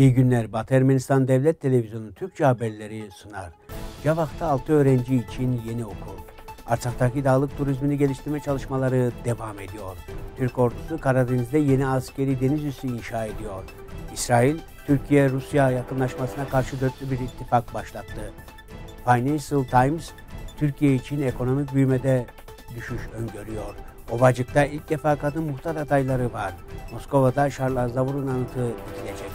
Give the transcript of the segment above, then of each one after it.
İyi günler. Batı Ermenistan Devlet Televizyonu Türkçe haberleri sunar. Cavak'ta 6 öğrenci için yeni okul. Artsak'taki dağlık turizmini geliştirme çalışmaları devam ediyor. Türk ordusu Karadeniz'de yeni askeri deniz üssü inşa ediyor. İsrail, Türkiye-Rusya yakınlaşmasına karşı dörtlü bir ittifak başlattı. Financial Times, Türkiye için ekonomik büyümede düşüş öngörüyor. Ovacık'ta ilk defa kadın muhtar adayları var. Moskova'da Şarl Aznavur'un anıtı dikilecek.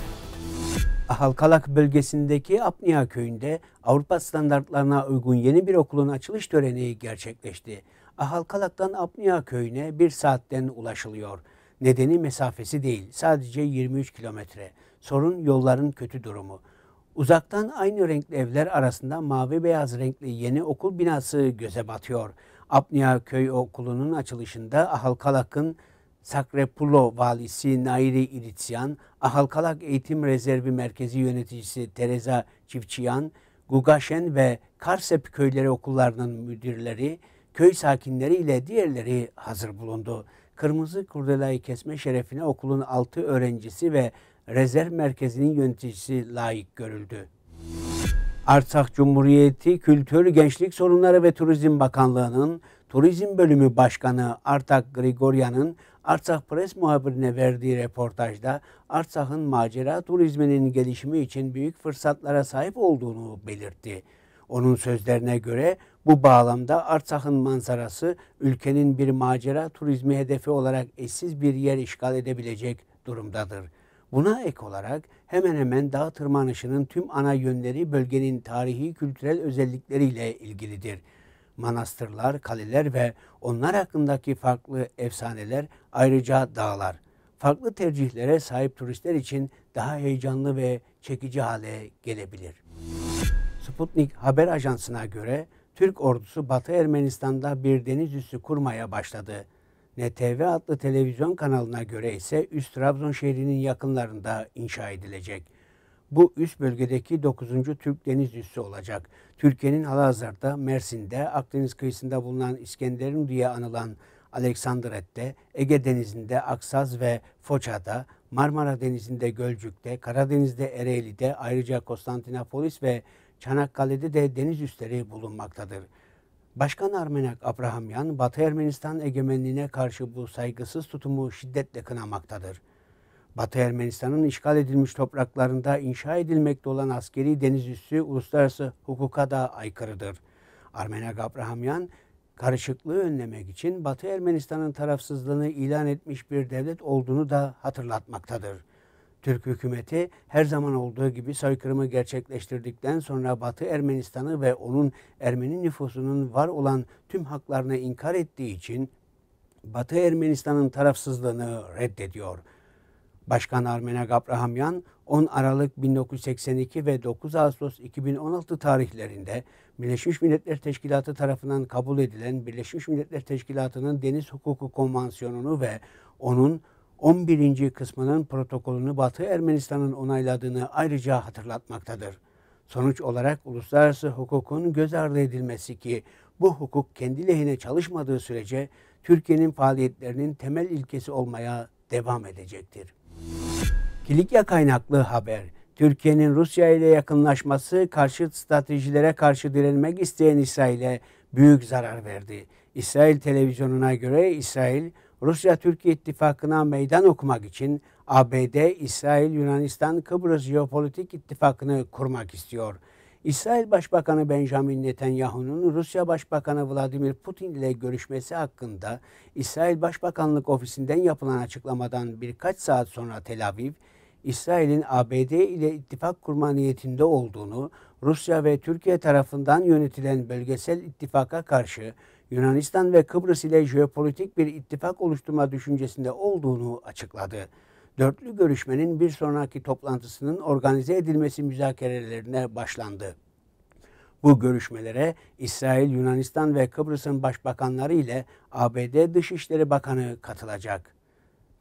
Halkalak bölgesindeki Apnia köyünde Avrupa standartlarına uygun yeni bir okulun açılış töreni gerçekleşti. Ahalkalak'tan Apnia köyüne bir saatten ulaşılıyor. Nedeni mesafesi değil, sadece 23 kilometre. Sorun yolların kötü durumu. Uzaktan aynı renkli evler arasında mavi beyaz renkli yeni okul binası göze batıyor. Apnia Köy Okulu'nun açılışında Ahalkalak'ın Sakrepulo valisi Nairi İritsyan, Ahalkalak Eğitim Rezervi Merkezi yöneticisi Teresa Çiftçiyan, Gugaşen ve Karsep köyleri okullarının müdürleri, köy sakinleri ile diğerleri hazır bulundu. Kırmızı kurdelayı kesme şerefine okulun altı öğrencisi ve rezerv merkezinin yöneticisi layık görüldü. Artsakh Cumhuriyeti Kültür, Gençlik Sorunları ve Turizm Bakanlığı'nın Turizm Bölümü Başkanı Artak Grigoryan'ın Artsakh Press muhabirine verdiği reportajda Artsakh'ın macera turizminin gelişimi için büyük fırsatlara sahip olduğunu belirtti. Onun sözlerine göre bu bağlamda Artsakh'ın manzarası ülkenin bir macera turizmi hedefi olarak eşsiz bir yer işgal edebilecek durumdadır. Buna ek olarak hemen hemen dağ tırmanışının tüm ana yönleri bölgenin tarihi kültürel özellikleriyle ilgilidir. Manastırlar, kaleler ve onlar hakkındaki farklı efsaneler ayrıca dağlar. Farklı tercihlere sahip turistler için daha heyecanlı ve çekici hale gelebilir. Sputnik haber ajansına göre Türk ordusu Batı Ermenistan'da bir deniz üssü kurmaya başladı. NTV adlı televizyon kanalına göre ise üst Trabzon şehrinin yakınlarında inşa edilecek. Bu üst bölgedeki 9. Türk deniz üssü olacak. Türkiye'nin halihazırda Mersin'de, Akdeniz kıyısında bulunan İskenderun diye anılan Aleksandret'te, Ege Denizi'nde Aksaz ve Foça'da, Marmara Denizi'nde Gölcük'te, Karadeniz'de Ereğli'de, ayrıca Konstantinopolis ve Çanakkale'de de deniz üsleri bulunmaktadır. Başkan Armenak Abrahamyan, Batı Ermenistan egemenliğine karşı bu saygısız tutumu şiddetle kınamaktadır. Batı Ermenistan'ın işgal edilmiş topraklarında inşa edilmekte olan askeri deniz üssü uluslararası hukuka da aykırıdır. Armenak Abrahamyan, karışıklığı önlemek için Batı Ermenistan'ın tarafsızlığını ilan etmiş bir devlet olduğunu da hatırlatmaktadır. Türk hükümeti her zaman olduğu gibi soykırımı gerçekleştirdikten sonra Batı Ermenistan'ı ve onun Ermeni nüfusunun var olan tüm haklarını inkar ettiği için Batı Ermenistan'ın tarafsızlığını reddediyor. Başkan Armenak Abrahamyan 10 Aralık 1982 ve 9 Ağustos 2016 tarihlerinde Birleşmiş Milletler Teşkilatı tarafından kabul edilen Birleşmiş Milletler Teşkilatı'nın Deniz Hukuku Konvansiyonunu ve onun 11. kısmının protokolünü Batı Ermenistan'ın onayladığını ayrıca hatırlatmaktadır. Sonuç olarak uluslararası hukukun göz ardı edilmesi ki bu hukuk kendi lehine çalışmadığı sürece Türkiye'nin faaliyetlerinin temel ilkesi olmaya devam edecektir. Kilikya kaynaklı haber. Türkiye'nin Rusya ile yakınlaşması karşıt stratejilere karşı direnmek isteyen İsrail'e büyük zarar verdi. İsrail televizyonuna göre İsrail Rusya-Türkiye ittifakına meydan okumak için ABD, İsrail, Yunanistan, Kıbrıs Jeopolitik ittifakını kurmak istiyor. İsrail Başbakanı Benjamin Netanyahu'nun Rusya Başbakanı Vladimir Putin ile görüşmesi hakkında İsrail Başbakanlık ofisinden yapılan açıklamadan birkaç saat sonra Tel Aviv, İsrail'in ABD ile ittifak kurma niyetinde olduğunu, Rusya ve Türkiye tarafından yönetilen bölgesel ittifaka karşı Yunanistan ve Kıbrıs ile jeopolitik bir ittifak oluşturma düşüncesinde olduğunu açıkladı. Dörtlü görüşmenin bir sonraki toplantısının organize edilmesi müzakerelerine başlandı. Bu görüşmelere İsrail, Yunanistan ve Kıbrıs'ın başbakanları ile ABD Dışişleri Bakanı katılacak.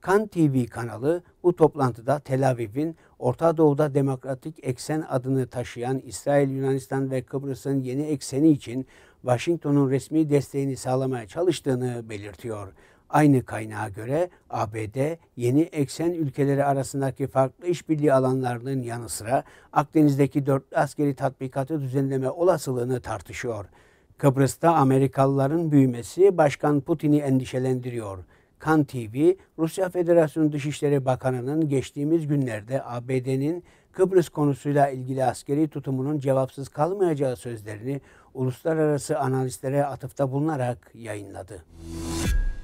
Kan TV kanalı bu toplantıda Tel Aviv'in Orta Doğu'da demokratik eksen adını taşıyan İsrail, Yunanistan ve Kıbrıs'ın yeni ekseni için Washington'un resmi desteğini sağlamaya çalıştığını belirtiyor. Aynı kaynağa göre ABD yeni eksen ülkeleri arasındaki farklı işbirliği alanlarının yanı sıra Akdeniz'deki dörtlü askeri tatbikatı düzenleme olasılığını tartışıyor. Kıbrıs'ta Amerikalıların büyümesi Başkan Putin'i endişelendiriyor. Kan TV, Rusya Federasyonu Dışişleri Bakanı'nın geçtiğimiz günlerde ABD'nin Kıbrıs konusuyla ilgili askeri tutumunun cevapsız kalmayacağı sözlerini uluslararası analistlere atıfta bulunarak yayınladı.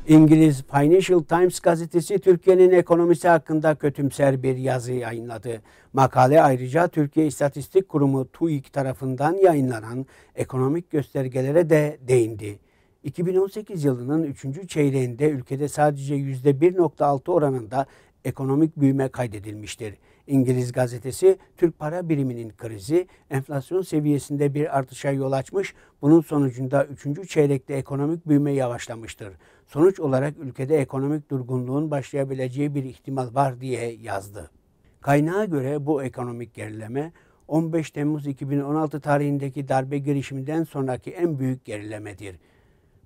İngiliz Financial Times gazetesi Türkiye'nin ekonomisi hakkında kötümser bir yazı yayınladı. Makale ayrıca Türkiye İstatistik Kurumu TÜİK tarafından yayınlanan ekonomik göstergelere de değindi. 2018 yılının 3. çeyreğinde ülkede sadece %1.6 oranında ekonomik büyüme kaydedilmiştir. İngiliz gazetesi Türk para biriminin krizi enflasyon seviyesinde bir artışa yol açmış. Bunun sonucunda 3. çeyrekte ekonomik büyüme yavaşlamıştır. Sonuç olarak ülkede ekonomik durgunluğun başlayabileceği bir ihtimal var diye yazdı. Kaynağa göre bu ekonomik gerileme 15 Temmuz 2016 tarihindeki darbe girişiminden sonraki en büyük gerilemedir.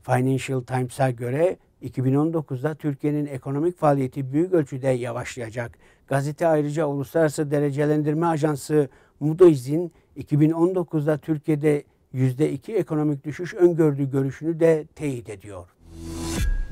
Financial Times'a göre 2019'da Türkiye'nin ekonomik faaliyeti büyük ölçüde yavaşlayacak. Gazete ayrıca Uluslararası Derecelendirme Ajansı Moody's'in 2019'da Türkiye'de %2 ekonomik düşüş öngördüğü görüşünü de teyit ediyor.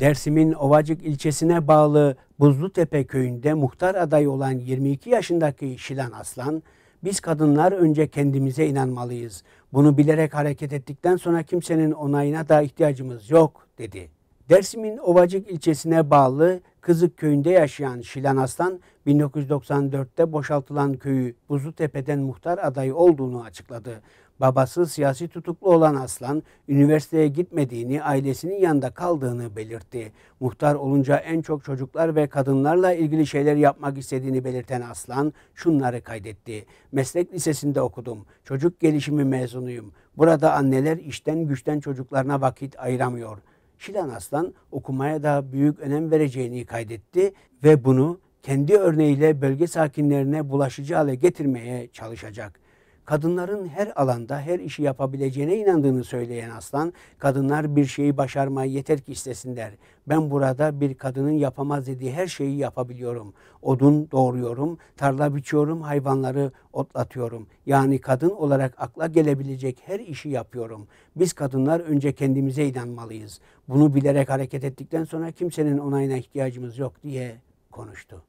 Dersim'in Ovacık ilçesine bağlı Buzlutepe köyünde muhtar adayı olan 22 yaşındaki Şilan Aslan, biz kadınlar önce kendimize inanmalıyız. Bunu bilerek hareket ettikten sonra kimsenin onayına da ihtiyacımız yok dedi. Dersim'in Ovacık ilçesine bağlı Kızık köyünde yaşayan Şilan Aslan 1994'te boşaltılan köyü Buzlutepe'den muhtar adayı olduğunu açıkladı. Babası siyasi tutuklu olan Aslan, üniversiteye gitmediğini, ailesinin yanında kaldığını belirtti. Muhtar olunca en çok çocuklar ve kadınlarla ilgili şeyler yapmak istediğini belirten Aslan şunları kaydetti. Meslek lisesinde okudum. Çocuk gelişimi mezunuyum. Burada anneler işten güçten çocuklarına vakit ayıramıyor. Şilan Aslan okumaya da büyük önem vereceğini kaydetti ve bunu kendi örneğiyle bölge sakinlerine bulaşıcı hale getirmeye çalışacak kadınların her alanda her işi yapabileceğine inandığını söyleyen Aslan, kadınlar bir şeyi başarmayı yeter ki istesinler. Ben burada bir kadının yapamaz dediği her şeyi yapabiliyorum. Odun doğuruyorum, tarla biçiyorum, hayvanları otlatıyorum. Yani kadın olarak akla gelebilecek her işi yapıyorum. Biz kadınlar önce kendimize inanmalıyız. Bunu bilerek hareket ettikten sonra kimsenin onayına ihtiyacımız yok diye konuştu.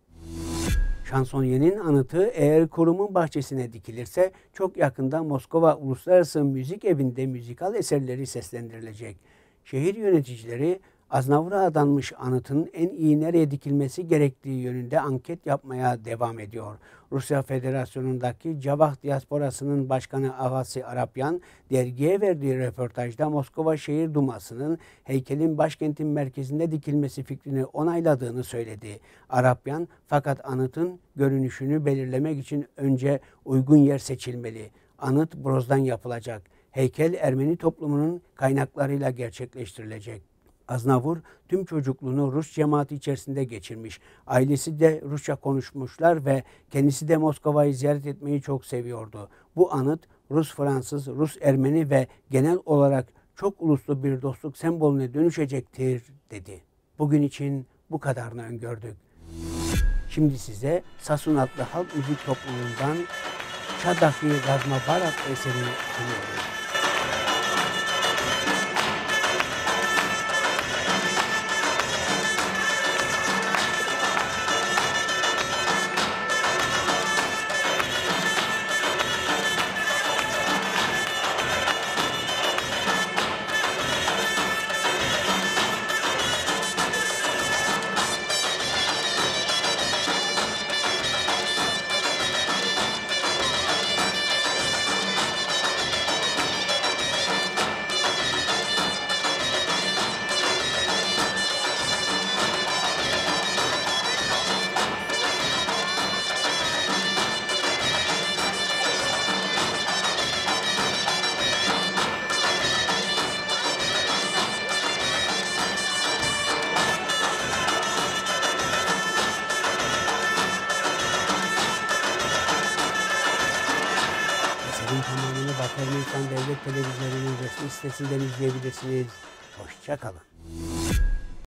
Şansonyenin anıtı eğer kurumun bahçesine dikilirse çok yakında Moskova Uluslararası Müzik Evi'nde müzikal eserleri seslendirilecek. Şehir yöneticileri Aznavur'a adanmış anıtın en iyi nereye dikilmesi gerektiği yönünde anket yapmaya devam ediyor. Rusya Federasyonu'ndaki Cavah diasporasının başkanı Avasi Arapyan dergiye verdiği röportajda Moskova Şehir Duması'nın heykelin başkentin merkezinde dikilmesi fikrini onayladığını söyledi. Arapyan fakat anıtın görünüşünü belirlemek için önce uygun yer seçilmeli. Anıt brozdan yapılacak. Heykel Ermeni toplumunun kaynaklarıyla gerçekleştirilecek. Aznavur tüm çocukluğunu Rus cemaati içerisinde geçirmiş. Ailesi de Rusça konuşmuşlar ve kendisi de Moskova'yı ziyaret etmeyi çok seviyordu. Bu anıt Rus-Fransız, Rus-Ermeni ve genel olarak çok uluslu bir dostluk sembolüne dönüşecektir dedi. Bugün için bu kadarını öngördük. Şimdi size Sasun adlı halk müzik topluluğundan Çadaki Gazma Barat eserini sunuyoruz. Sitesinden izleyebilirsiniz. Hoşçakalın.